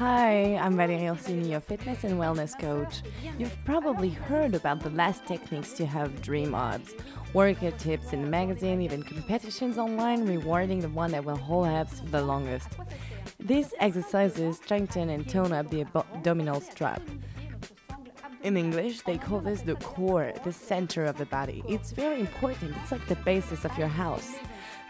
Hi, I'm Valérie Orsini, your fitness and wellness coach. You've probably heard about the last techniques to have dream abs, workout tips in the magazine, even competitions online rewarding the one that will hold abs the longest. These exercises strengthen and tone up the abdominal strap. In English, they call this the core, the center of the body. It's very important, it's like the basis of your house.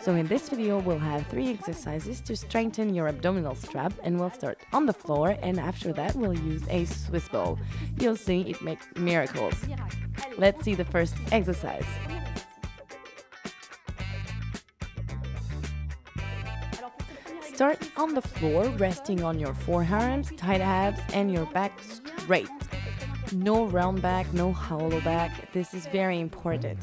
So in this video, we'll have three exercises to strengthen your abdominal strap and we'll start on the floor and after that we'll use a Swiss ball. You'll see it makes miracles. Let's see the first exercise. Start on the floor, resting on your forearms, tight abs, and your back straight. No round back, no hollow back. This is very important.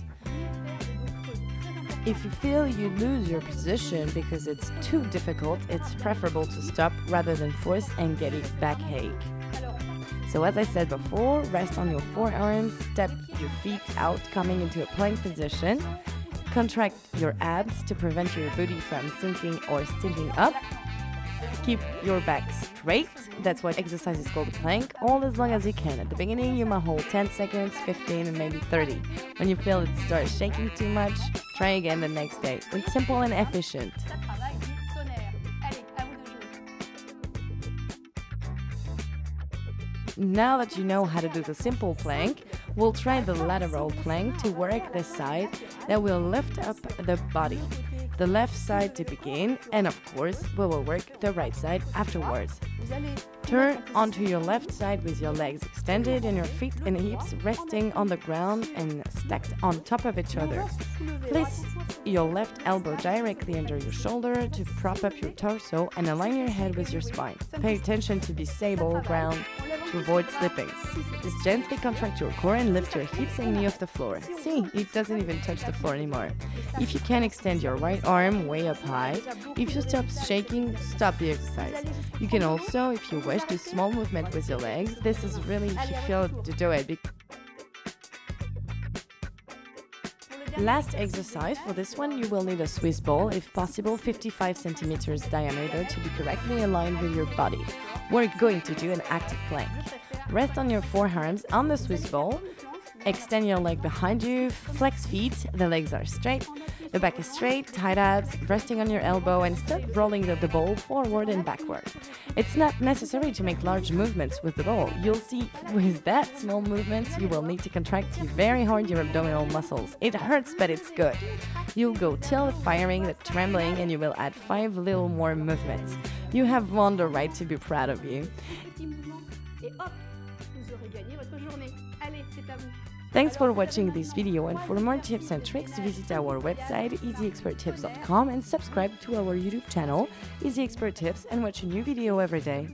If you feel you lose your position because it's too difficult, it's preferable to stop rather than force and get it backache. So as I said before, rest on your forearms, step your feet out coming into a plank position, contract your abs to prevent your booty from sinking or sticking up, keep your back straight. That's what exercise is called plank, all as long as you can. At the beginning, you might hold 10 seconds, 15, and maybe 30. When you feel it starts shaking too much, try again the next day. It's simple and efficient. Now that you know how to do the simple plank, we'll try the lateral plank to work the side that will lift up the body the left side to begin, and of course, we will work the right side afterwards. Turn onto your left side with your legs extended and your feet and hips resting on the ground and stacked on top of each other. Place your left elbow directly under your shoulder to prop up your torso and align your head with your spine. Pay attention to the stable ground to avoid slipping. Just gently contract your core and lift your hips and knee off the floor. See, it doesn't even touch the floor anymore. If you can extend your right arm way up high, if you stop shaking, stop the exercise. You can also, if you wish, do small movement with your legs. This is really you feel to do it. Last exercise, for this one you will need a Swiss ball, if possible 55 centimeters diameter to be correctly aligned with your body. We're going to do an active plank. Rest on your forearms on the Swiss ball, extend your leg behind you, flex feet, the legs are straight, the back is straight, tight abs, resting on your elbow and start rolling the, the ball forward and backward. It's not necessary to make large movements with the ball. You'll see with that small movements, you will need to contract very hard your abdominal muscles. It hurts, but it's good. You'll go till the firing, the trembling, and you will add five little more movements. You have won the right to be proud of you. Thanks for watching this video and for more tips and tricks visit our website easyexperttips.com and subscribe to our YouTube channel Easy Expert Tips and watch a new video every day.